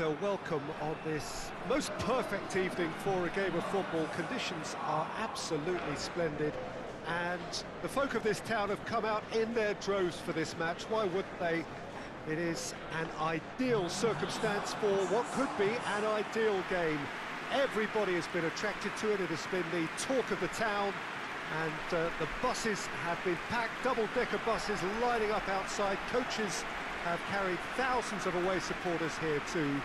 Uh, welcome on this most perfect evening for a game of football. Conditions are absolutely splendid and the folk of this town have come out in their droves for this match. Why wouldn't they? It is an ideal circumstance for what could be an ideal game. Everybody has been attracted to it. It has been the talk of the town and uh, the buses have been packed, double-decker buses lining up outside. Coaches have carried thousands of away supporters here too,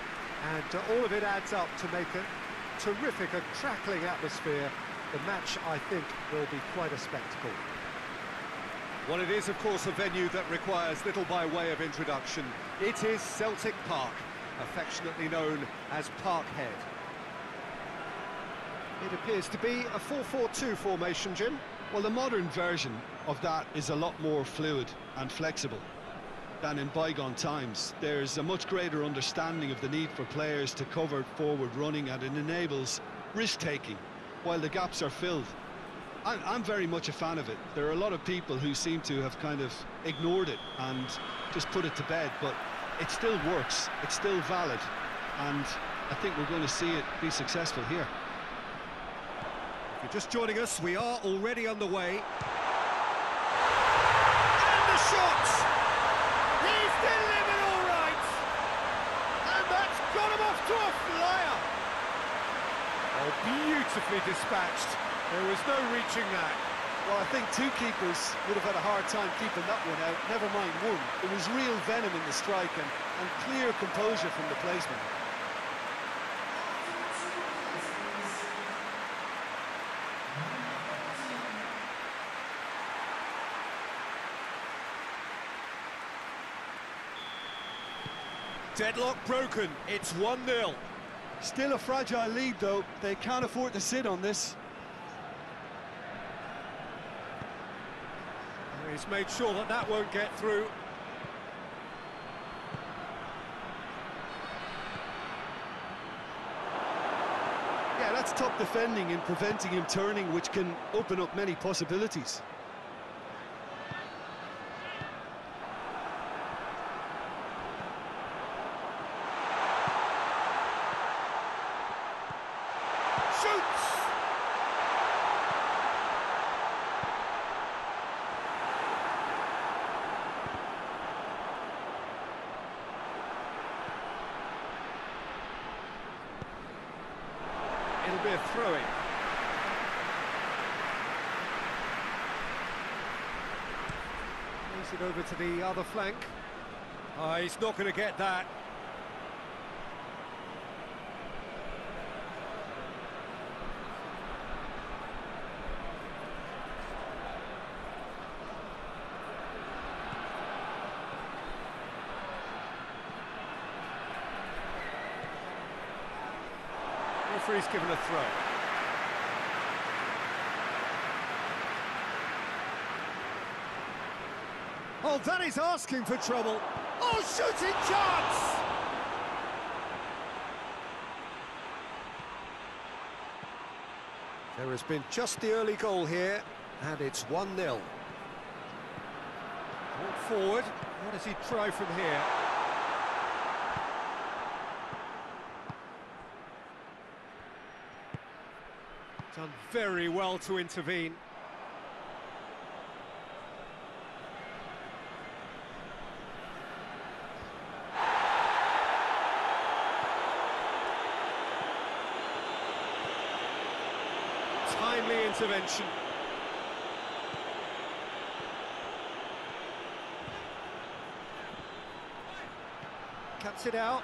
and uh, all of it adds up to make a terrific, a crackling atmosphere. The match, I think, will be quite a spectacle. Well, it is, of course, a venue that requires little by way of introduction. It is Celtic Park, affectionately known as Parkhead. It appears to be a 4-4-2 formation, Jim. Well, the modern version of that is a lot more fluid and flexible than in bygone times. There's a much greater understanding of the need for players to cover forward running and it enables risk-taking while the gaps are filled. I'm, very much a fan of it. There are a lot of people who seem to have kind of ignored it and just put it to bed, but it still works, it's still valid, and I think we're going to see it be successful here. If you're just joining us, we are already underway. And the shot! He's delivered all right! And that's got him off to a flyer! Beautifully dispatched. There was no reaching that. Well, I think two keepers would have had a hard time keeping that one out, never mind one. It was real venom in the strike and, and clear composure from the placement. Deadlock broken, it's 1-0. Still a fragile lead, though. They can't afford to sit on this. He's made sure that that won't get through. Yeah, that's top defending and preventing him turning, which can open up many possibilities. It'll be a throw-in. Plays it over to the other flank. Oh, he's not going to get that. Referee's given a throw. Oh, that is asking for trouble. Oh, shooting chance! There has been just the early goal here, and it's 1-0. Forward, what does he try from here? Done very well to intervene. Timely intervention. Cuts it out.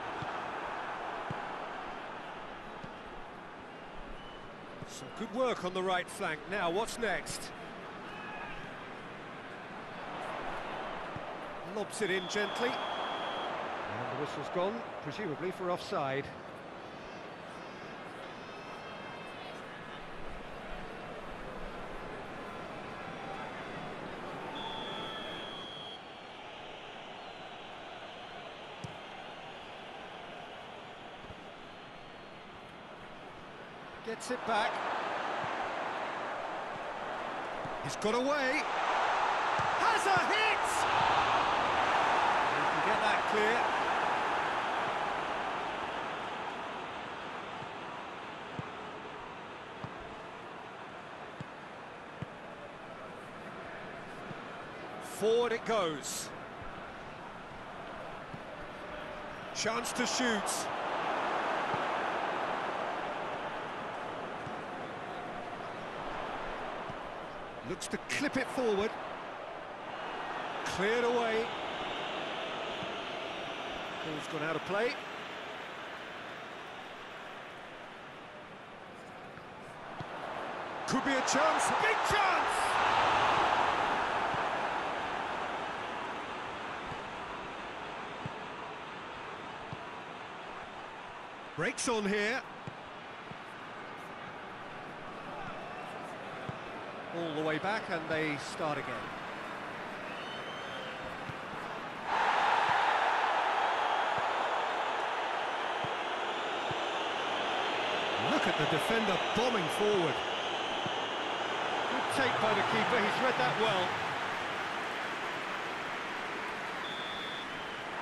Some good work on the right flank. Now, what's next? Lobs it in gently. And the whistle's gone, presumably for offside. gets it back. He's got away. Has a hit! He can get that clear. Forward it goes. Chance to shoot. Looks to clip it forward. Cleared away. Ball's gone out of play. Could be a chance. Big chance! Breaks on here. All the way back and they start again. Look at the defender bombing forward. Good take by the keeper, he's read that well.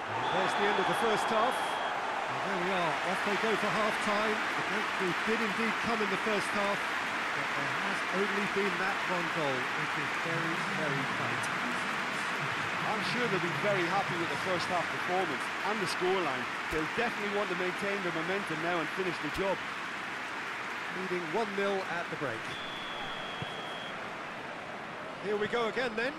And there's the end of the first half. And there we are, off they go for half-time. The breakthrough did indeed come in the first half, but there has only been that one goal. It is very, very faint. I'm sure they'll be very happy with the first half performance and the scoreline. They'll definitely want to maintain their momentum now and finish the job. Leading 1-0 at the break. Here we go again then.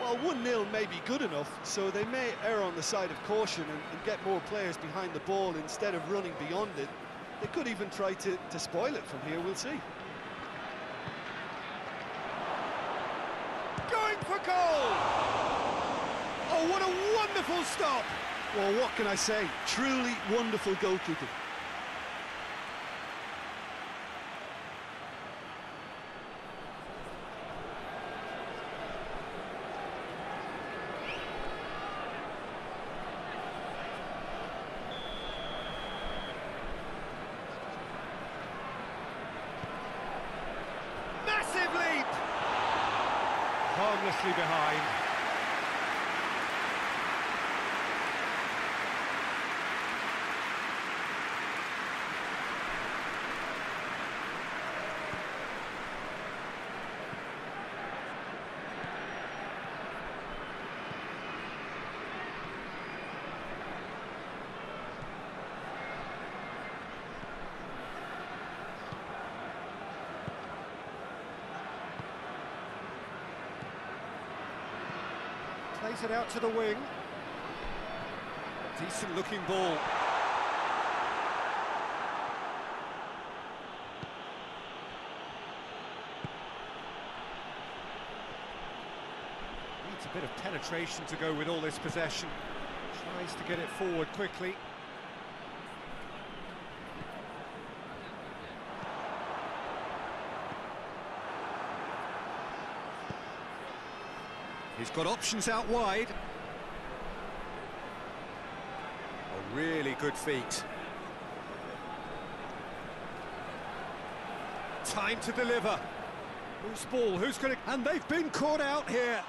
Well, 1-0 may be good enough, so they may err on the side of caution and, and, get more players behind the ball instead of running beyond it. They could even try to, to spoil it from here, we'll see. Going for goal! Oh, what a wonderful stop! Well, what can I say? Truly wonderful goalkeeping. Harmlessly behind. Plays it out to the wing. Decent looking ball. Needs a bit of penetration to go with all this possession. Tries to get it forward quickly. He's got options out wide. A really good feet. Time to deliver. Whose ball? Who's going to... And they've been caught out here.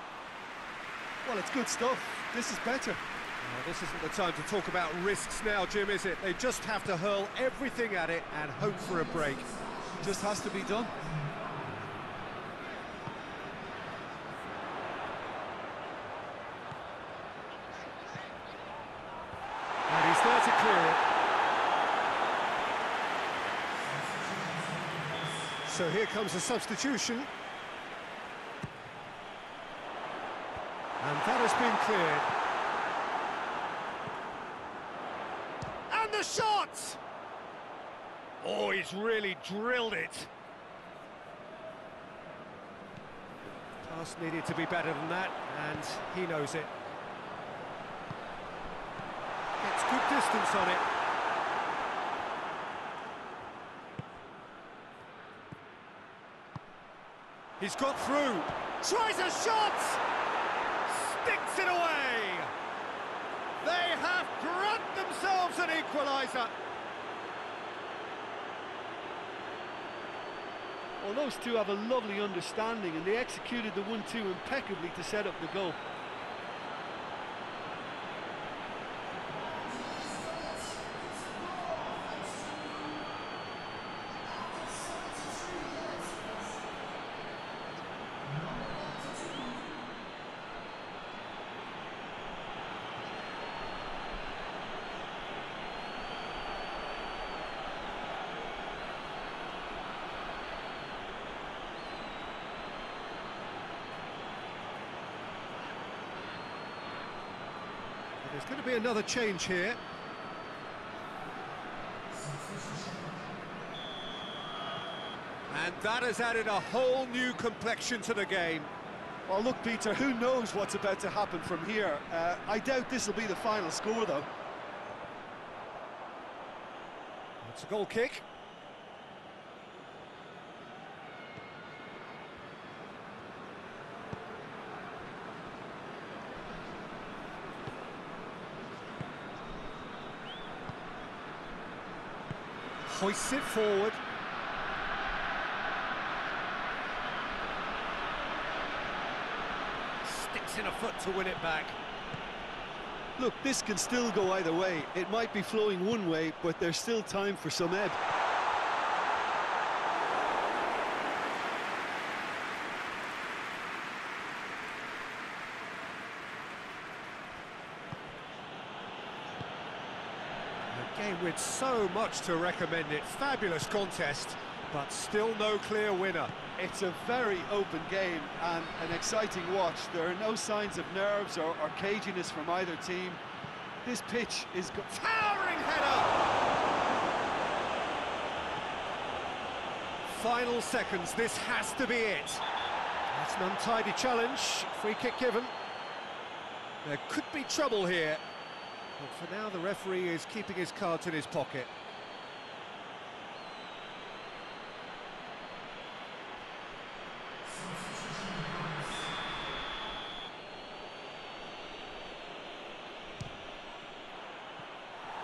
Well, it's good stuff. This is better. Well, this isn't the time to talk about risks now, Jim, is it? They just have to hurl everything at it and hope for a break. Just has to be done. And he's there to clear it. So here comes a substitution. And that has been cleared. And the shot! Oh, he's really drilled it. Pass needed to be better than that, and he knows it. Gets good distance on it. He's got through. Tries a shot! Sticks it away! They have grabbed themselves an equaliser. Well, those two have a lovely understanding and they executed the 1-2 impeccably to set up the goal. There's going to be another change here. And that has added a whole new complexion to the game. Well, look, Peter, who knows what's about to happen from here? Uh, I doubt this will be the final score, though. It's a goal kick. Hoists it forward. Sticks in a foot to win it back. Look, this can still go either way. It might be flowing one way, but there's still time for some ebb. A game with so much to recommend it. Fabulous contest, but still no clear winner. It's a very open game and an exciting watch. There are no signs of nerves or, or caginess from either team. This pitch is... Towering header! Final seconds, this has to be it. That's an untidy challenge, free kick given. There could be trouble here. But for now, the referee is keeping his cards in his pocket.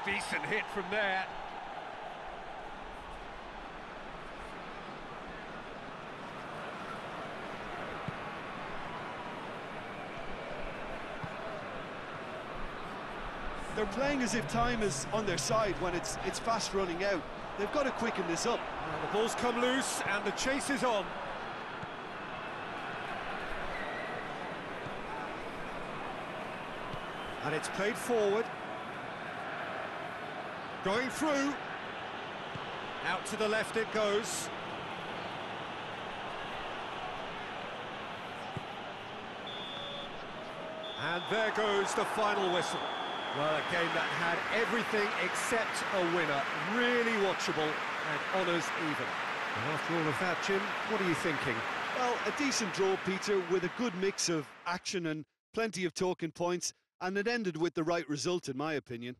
Decent hit from there. Playing as if time is on their side when it's it's fast running out. They've got to quicken this up. Well, the ball's come loose and the chase is on. And it's played forward. Going through. Out to the left it goes. And there goes the final whistle. Well, a game that had everything except a winner. Really watchable and honours even. And after all of that, Jim, what are you thinking? Well, a decent draw, Peter, with a good mix of action and plenty of talking points, and it ended with the right result, in my opinion.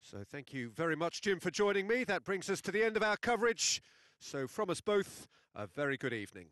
So thank you very much, Jim, for joining me. That brings us to the end of our coverage. So from us both, a very good evening.